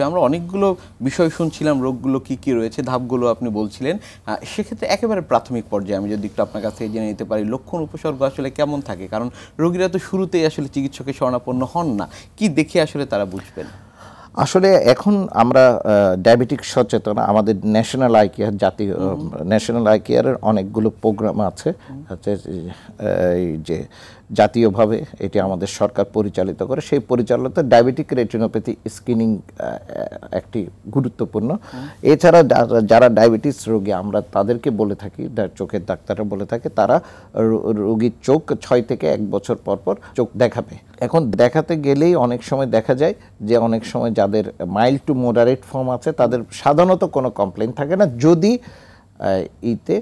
আমরা অনেকগুলো বিষয় শুনছিলাম, রোগগুলো কি কি রয়েছে, ধাপগুলো আপনি বলছিলেন। সেক্ষেত্রে একেবারে প্রাথমিক পর্যায়ে আমি যদি একটু আপনার কাছ থেকে জেনে নিতে পারি, লক্ষণ উপসর্গ আসলে কেমন থাকে? কারণ রোগীরা তো শুরুতেই আসলে চিকিৎসকের শরণাপন্ন হন না। কি দেখে আসলে তারা বুঝবেন? আসলে এখন আমরা ডায়াবেটিক সচেতন আমাদের ন্যাশনাল আই কেয়ার জাতীয় ন্যাশনাল আই কেয়ারের অনেকগুলো প্রোগ্রাম আছে। হচ্ছে এই যে জাতীয়ভাবে এটি আমাদের সরকার পরিচালিত করে সেই পরিচালিত ডায়াবেটিক রেটিনোপ্যাথি স্ক্রিনিং একটি গুরুত্বপূর্ণ। এছাড়া যারা- ডায়াবেটিস রোগী আমরা তাদেরকে বলে থাকি চোখের ডাক্তাররা বলে থাকে তারা রোগীর চোখ ছয় থেকে এক বছর পর পর চোখ দেখাবে। এখন দেখাতে গেলেই অনেক সময় দেখা যায় যে অনেক সময় যাদের মাইল্ড টু মোডারেট ফর্ম আছে, তাদের সাধারণত কোনো কমপ্লেন থাকে না। যদি ইতে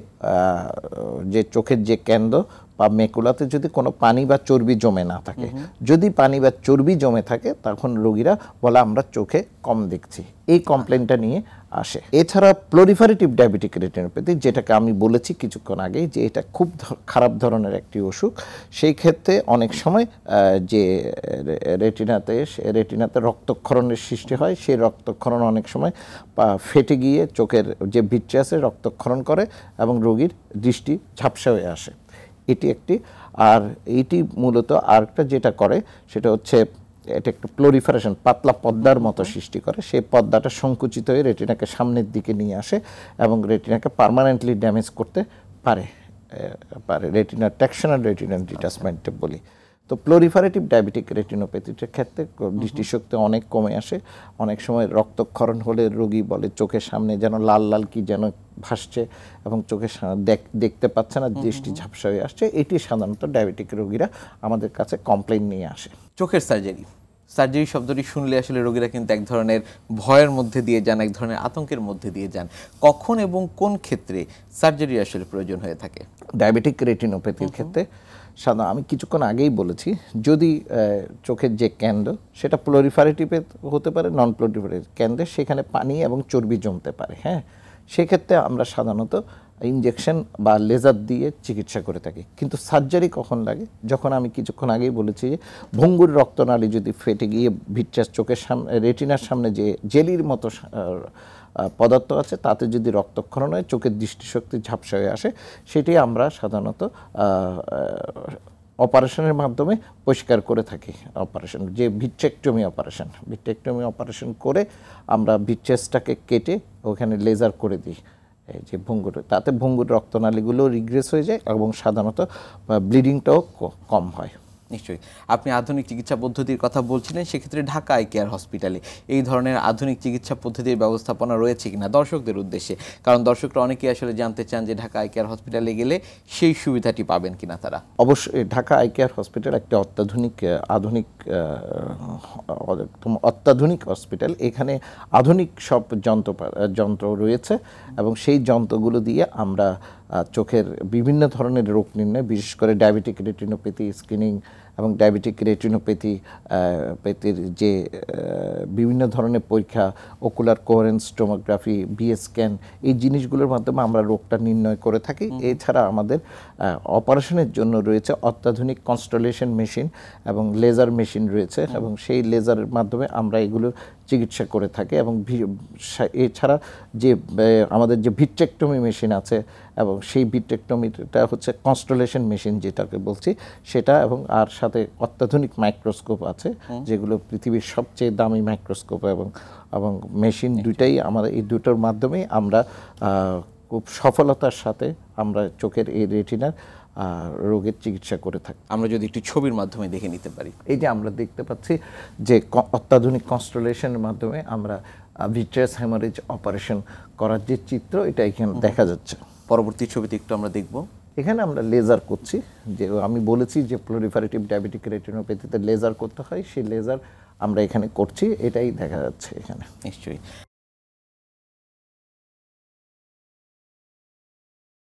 যে চোখের যে কেন্দ্র বা মেকুলাতে যদি কোনো পানি বা চর্বি জমে না থাকে যদি পানি বা চর্বি জমে থাকে তখন রোগীরা বলে আমরা চোখে কম দেখছি। এই কমপ্লেনটা নিয়ে আসে। এছাড়া প্লোরিফারেটিভ ডায়াবেটিক রেটিনোপ্যাথি যেটাকে আমি বলেছি কিছুক্ষণ আগেই যে এটা খুব খারাপ ধরনের একটি অসুখ। সেই ক্ষেত্রে অনেক সময় যে রেটিনাতে রেটিনাতে রক্তক্ষরণের সৃষ্টি হয় সেই রক্তক্ষরণ অনেক সময় ফেটে গিয়ে চোখের যে ভিট্রাসে রক্তক্ষরণ করে এবং রোগীর দৃষ্টি ঝাপসা হয়ে আসে। এটি একটি আর এইটি মূলত আরেকটা যেটা করে সেটা হচ্ছে এটা একটু প্লোরিফারেশন পাতলা পদ্মার মতো সৃষ্টি করে। সেই পদ্মাটা সংকুচিত হয়ে রেটিনাকে সামনের দিকে নিয়ে আসে এবং রেটিনাকে পারমানেন্টলি ড্যামেজ করতে পারে পারে। রেটিনা ট্যাকশনাল রেটিনাল ডিটাচমেন্টে বলি। তো প্লোরিফারেটিভ ডায়াবেটিক রেটিনোপ্যাথিটার ক্ষেত্রে দৃষ্টিশক্তি অনেক কমে আসে। অনেক সময় রক্তক্ষরণ হলে রোগী বলে চোখের সামনে যেন লাল লাল কি যেন ভাসছে এবং চোখের দেখতে পাচ্ছে না দৃষ্টি ঝাপসা হয়ে আসছে। এটি সাধারণত ডায়াবেটিক রোগীরা আমাদের কাছে কমপ্লেন নিয়ে আসে। চোখের সার্জারি সার্জারি শব্দটি শুনলে আসলে রোগীরা কিন্তু এক ধরনের ভয়ের মধ্যে দিয়ে যান এক ধরনের আতঙ্কের মধ্যে দিয়ে যান। কখন এবং কোন ক্ষেত্রে সার্জারি আসলে প্রয়োজন হয়ে থাকে? ডায়াবেটিক রেটিনোপ্যাথির ক্ষেত্রে সাধারণ আমি কিছুক্ষণ আগেই বলেছি, যদি চোখের যে কেন্দ্র, সেটা প্লোরিফারেটিভে হতে পারে নন প্লোরিফারেটিভ কেন্দ্রে, সেখানে পানি এবং চর্বি জমতে পারে হ্যাঁ? সেক্ষেত্রে আমরা সাধারণত ইঞ্জেকশন বা লেজার দিয়ে চিকিৎসা করে থাকি। কিন্তু সার্জারি কখন লাগে? যখন আমি কিছুক্ষণ আগেই বলেছি যে, ভঙ্গুর রক্তনালী যদি ফেটে গিয়ে ভিট্রাস চোখের সামনে রেটিনার সামনে যে জেলির মতো পদার্থ আছে, তাতে যদি রক্তক্ষরণ হয়, চোখের দৃষ্টিশক্তি ঝাপসা হয়ে আসে, সেটি আমরা সাধারণত অপারেশনের মাধ্যমে পরিষ্কার করে থাকি, অপারেশন, যে ভিট্রেকটমি অপারেশন। ভিট্রেকটমি অপারেশন করে আমরা ভিট্রেসটাকে কেটে ওখানে লেজার করে দিই, এই যে ভঙ্গুর, তাতে ভঙ্গুর রক্তনালীগুলো রিগ্রেস হয়ে যায় এবং সাধারণত ব্লিডিংটাও কম হয়। নিশ্চয়ই। আপনি আধুনিক চিকিৎসা পদ্ধতির কথা বলছিলেন, সেক্ষেত্রে ঢাকা আই কেয়ার হসপিটালে এই ধরনের আধুনিক চিকিৎসা পদ্ধতির ব্যবস্থাপনা রয়েছে কিনা দর্শকদের উদ্দেশ্যে? কারণ দর্শকরা অনেকেই আসলে জানতে চান যে ঢাকা আই কেয়ার হসপিটালে গেলে সেই সুবিধাটি পাবেন কিনা তারা। অবশ্যই, ঢাকা আই কেয়ার হসপিটাল একটা অত্যাধুনিক আধুনিক অত্যাধুনিক হসপিটাল এখানে আধুনিক সব যন্ত্র যন্ত্র রয়েছে এবং সেই যন্ত্রগুলো দিয়ে আমরা চোখের বিভিন্ন ধরনের রোগ নির্ণয় বিশেষ করে ডায়াবেটিক রেটিনোপ্যাথি স্ক্রিনিং এবং ডায়াবেটিক রেটিনোপ্যাথি প্যাথির যে বিভিন্ন ধরনের পরীক্ষা ocular coherence tomography B A scan এই জিনিসগুলোর মাধ্যমে আমরা রোগটা নির্ণয় করে থাকি। এছাড়া আমাদের অপারেশনের জন্য রয়েছে অত্যাধুনিক কনস্টলেশন মেশিন এবং লেজার মেশিন রয়েছে এবং সেই লেজারের মাধ্যমে আমরা এগুলো চিকিৎসা করে থাকি এবং এছাড়া যে আমাদের যে ভিট্রেকটমি মেশিন আছে এবং সেই ভিট্রেকটমিটা হচ্ছে কনস্টলেশন মেশিন যেটাকে বলছি সেটা এবং আর সাথে অত্যাধুনিক মাইক্রোস্কোপ আছে যেগুলো পৃথিবীর সবচেয়ে দামি মাইক্রোস্কোপ এবং এবং মেশিন দুইটাই আমাদের এই দুটোর মাধ্যমেই আমরা খুব সফলতার সাথে আমরা চোখের এই রেটিনার রোগের চিকিৎসা করে থাকি। আমরা যদি একটি ছবির মাধ্যমে দেখে নিতে পারি। এই যে আমরা দেখতে পাচ্ছি যে অত্যাধুনিক কনস্টলেশনের মাধ্যমে আমরা ভিট্রাস হ্যামারেজ অপারেশন করার যে চিত্র এটা এখানে দেখা যাচ্ছে। পরবর্তী ছবিতে একটু আমরা দেখব। এখানে আমরা লেজার করছি। যে আমি বলেছি যে প্লোরিফারেটিভ ডায়াবেটিক রেটিনোপ্যাথিতে লেজার করতে হয়, সেই লেজার আমরা এখানে করছি, এটাই দেখা যাচ্ছে এখানে। নিশ্চয়ই।